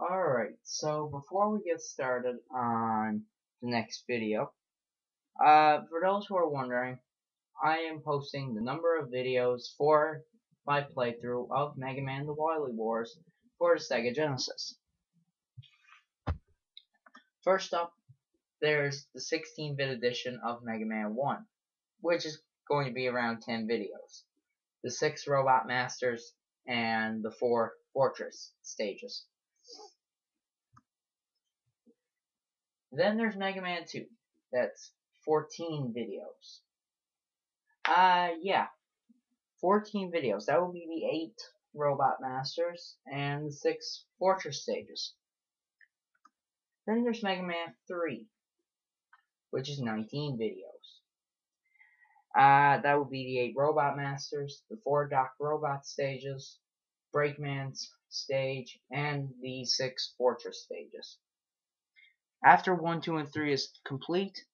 Alright, so before we get started on the next video, uh, for those who are wondering, I am posting the number of videos for my playthrough of Mega Man The Wily Wars for the Sega Genesis. First up, there's the 16-bit edition of Mega Man 1, which is going to be around 10 videos. The 6 Robot Masters and the 4 Fortress stages. Then there's Mega Man 2. That's 14 videos. Uh, yeah. 14 videos. That will be the 8 Robot Masters and the 6 Fortress stages. Then there's Mega Man 3, which is 19 videos. Uh, that will be the 8 Robot Masters, the 4 Doc Robot stages, Breakman's stage, and the 6 Fortress stages. After 1, 2, and 3 is complete,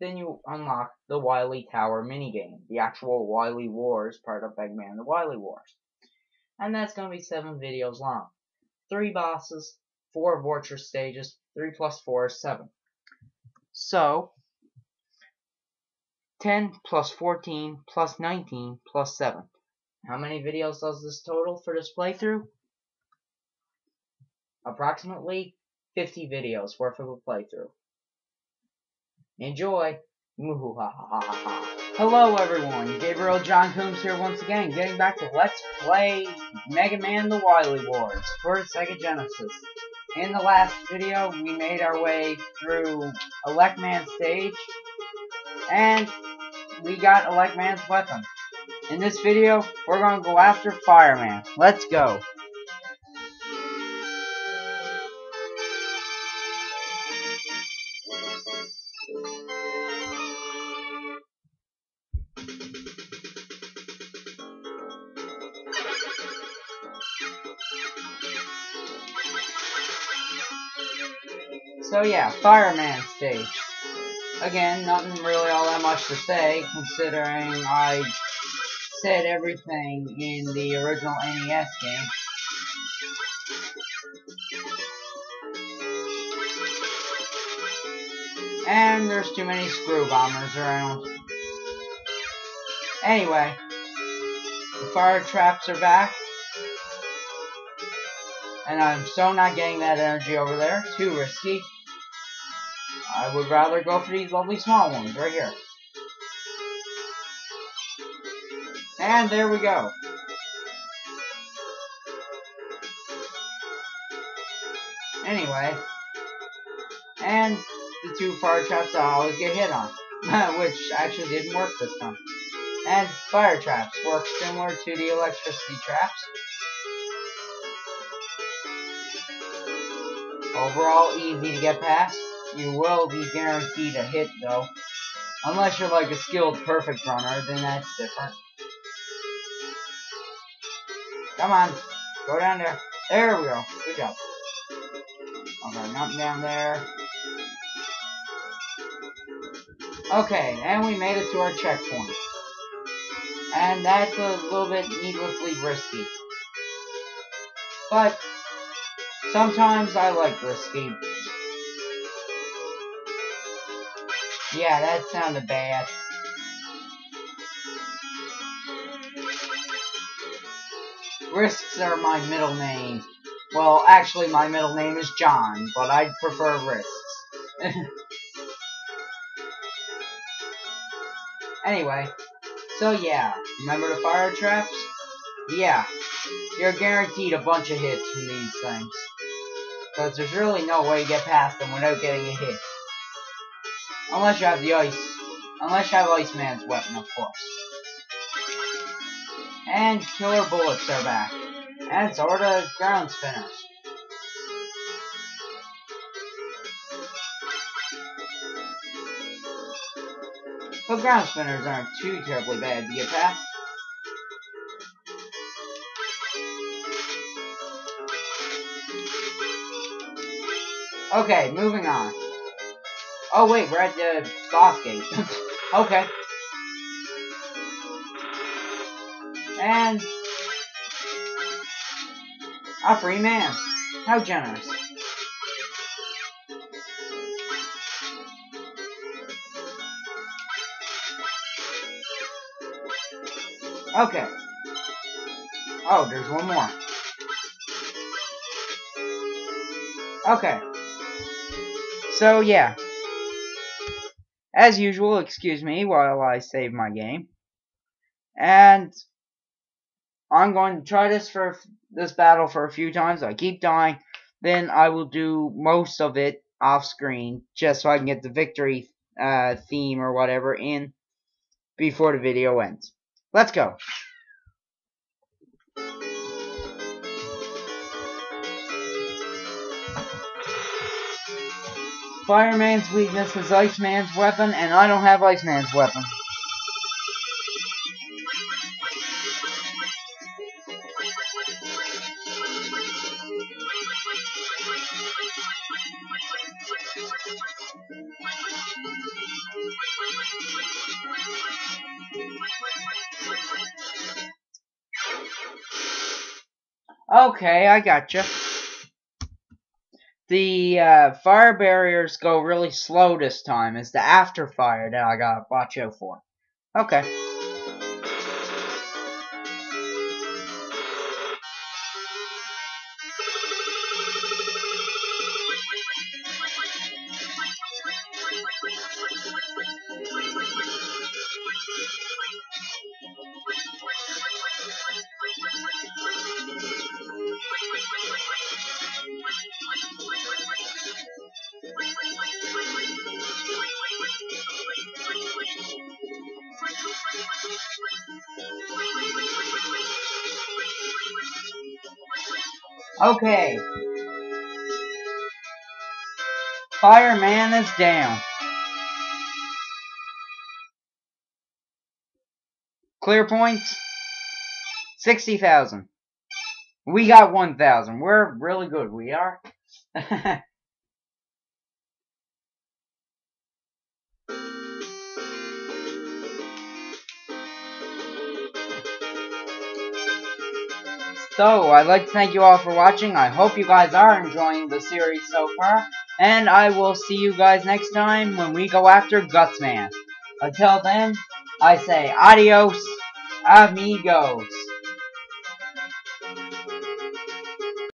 then you unlock the Wily Tower minigame, the actual Wily Wars part of Mega Man the Wily Wars. And that's going to be 7 videos long. 3 bosses, 4 Fortress stages, 3 plus 4 is 7. So, 10 plus 14 plus 19 plus 7. How many videos does this total for this playthrough? Approximately 50 videos worth of a playthrough. Enjoy! Hello everyone, Gabriel John Coombs here once again, getting back to Let's Play Mega Man The Wily Wars for Sega Genesis. In the last video, we made our way through Elecman stage, and we got Elecman's weapon. In this video, we're going to go after Fireman. Let's go! So yeah, Fireman stage. Again, nothing really all that much to say, considering I said everything in the original NES game. And there's too many screw bombers around. Anyway, the fire traps are back. And I'm so not getting that energy over there. Too risky. I would rather go for these lovely small ones right here. And there we go. Anyway, and the two fire traps I always get hit on, which actually didn't work this time. And fire traps work similar to the electricity traps. Overall, easy to get past. You will be guaranteed a hit, though. Unless you're like a skilled perfect runner, then that's different. Come on. Go down there. There we go. Good job. Okay, not down there. Okay, and we made it to our checkpoint. And that's a little bit needlessly risky. But, sometimes I like risky. Yeah, that sounded bad. Risks are my middle name. Well, actually, my middle name is John, but I'd prefer Risks. anyway, so yeah, remember the fire traps? Yeah, you're guaranteed a bunch of hits from these things. Because there's really no way to get past them without getting a hit. Unless you have the ice. Unless you have Iceman's weapon, of course. And killer bullets are back. And so are the ground spinners. But ground spinners aren't too terribly bad to get past. Okay, moving on. Oh wait, we're at the boss gate. okay. And a free man. How generous. Okay. Oh, there's one more. Okay. So, yeah. As usual, excuse me while I save my game. And I'm going to try this for this battle for a few times. I keep dying. Then I will do most of it off screen just so I can get the victory uh, theme or whatever in before the video ends. Let's go. Fireman's weakness is Iceman's weapon, and I don't have Iceman's weapon. Okay, I gotcha. The uh, fire barriers go really slow this time. It's the after fire that I gotta watch out for. Okay. Okay. Fireman is down. Clear points? 60,000. We got 1,000. We're really good. We are. So, I'd like to thank you all for watching. I hope you guys are enjoying the series so far. And I will see you guys next time when we go after Gutsman. Until then, I say adios, amigos.